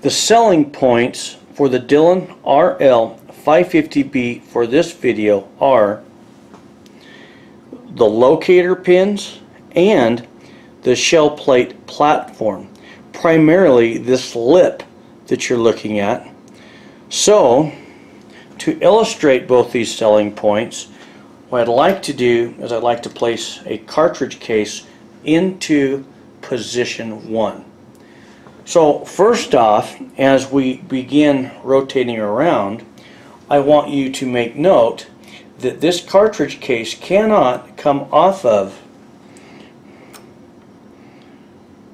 The selling points for the Dillon RL 550B for this video are the locator pins and the shell plate platform. Primarily this lip that you're looking at. So, to illustrate both these selling points, what I'd like to do is I'd like to place a cartridge case into position 1. So first off, as we begin rotating around, I want you to make note that this cartridge case cannot come off of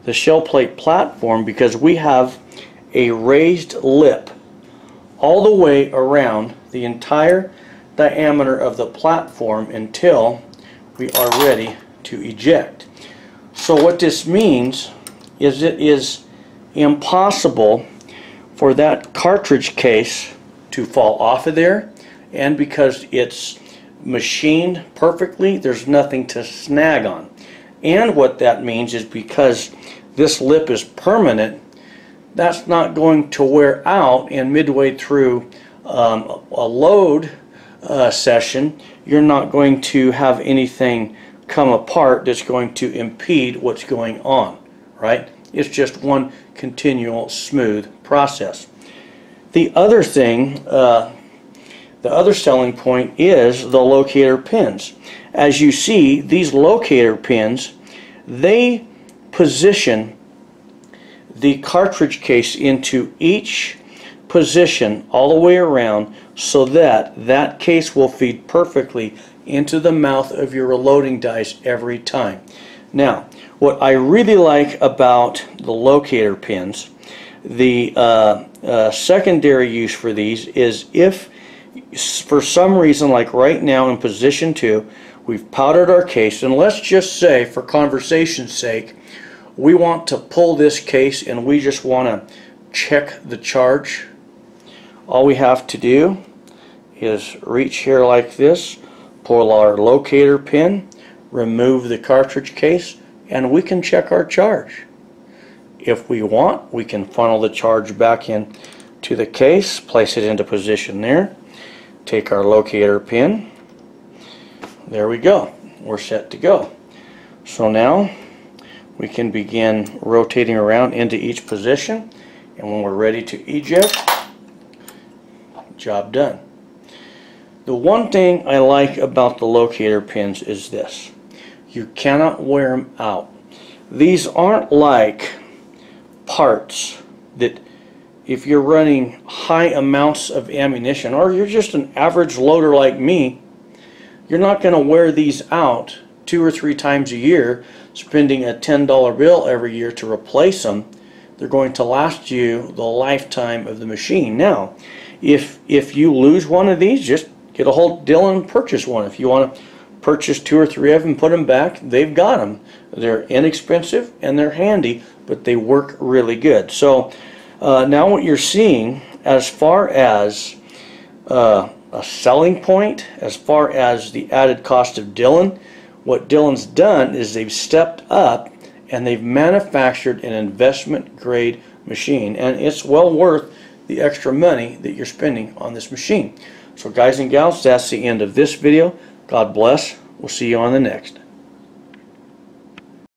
the shell plate platform because we have a raised lip all the way around the entire diameter of the platform until we are ready to eject. So what this means is it is impossible for that cartridge case to fall off of there. And because it's machined perfectly there's nothing to snag on. And what that means is because this lip is permanent that's not going to wear out. And midway through um, a load uh, session you're not going to have anything come apart that's going to impede what's going on right it's just one continual smooth process. The other thing, uh, the other selling point is the locator pins. As you see, these locator pins, they position the cartridge case into each position all the way around so that that case will feed perfectly into the mouth of your reloading dies every time. Now, what I really like about the locator pins, the uh, uh, secondary use for these is if for some reason, like right now in position two, we've powdered our case, and let's just say, for conversation's sake, we want to pull this case and we just want to check the charge. All we have to do is reach here like this, pull our locator pin, remove the cartridge case, and we can check our charge. If we want, we can funnel the charge back in to the case, place it into position there, take our locator pin, there we go, we're set to go. So now we can begin rotating around into each position and when we're ready to eject, job done. The one thing I like about the locator pins is this. You cannot wear them out. These aren't like parts that if you're running high amounts of ammunition or you're just an average loader like me, you're not going to wear these out two or three times a year spending a $10 bill every year to replace them. They're going to last you the lifetime of the machine. Now, if if you lose one of these, just get a hold Dillon and purchase one. If you want to purchase two or three of them, put them back, they've got them. They're inexpensive and they're handy, but they work really good. So uh, now what you're seeing as far as uh, a selling point, as far as the added cost of Dillon, what Dillon's done is they've stepped up and they've manufactured an investment grade machine and it's well worth the extra money that you're spending on this machine. So guys and gals, that's the end of this video. God bless. We'll see you on the next.